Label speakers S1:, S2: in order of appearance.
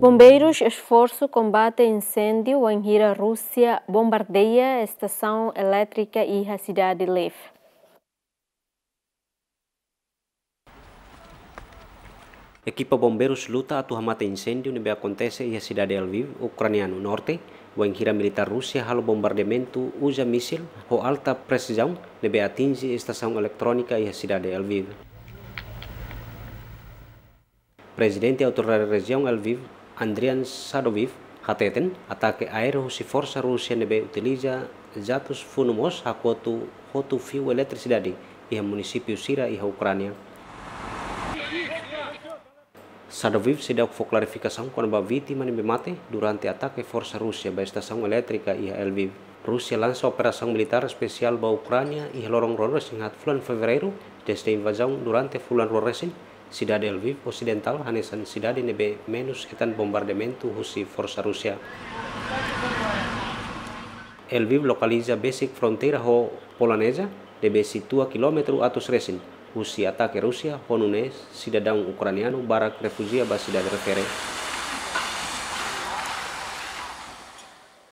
S1: Bombeiros esforço combate incêndio em Hira, Rússia, bombardeia estação elétrica e a cidade de Lev.
S2: Equipa bombeiros luta atu mata incêndio que acontece em cidade de Lviv, ucraniano norte, o gira militar Rússia halo bombardeamento usa míssil com alta precisão que atinge estação eletrônica em cidade de Lviv. Presidente autoridade região Lviv, Andrian Sadoviv, hateten ataque aéreo se força Rússia nebe utiliza jatos funumos hakotu hotu fio eletricidade e município Sira e a Ucrânia. Sadoviv se deu clarificação quando a vítima nebe mate durante ataque força Rússia ba estação elétrica e a Lviv. Rússia lança operação militar especial ba Ucrânia e lorong Rorosin hat bulan fevereiro desde invasão durante bulan Rorosin cidade Lviv ocidental hanesan cidade nebe menos etan bombardamento husi força Rússia. Lviv localiza basic fronteira ho polonesa debe situa kilometro atus resin husi ataque Rússia honunes cidadão ucraniano barak refugia ba refere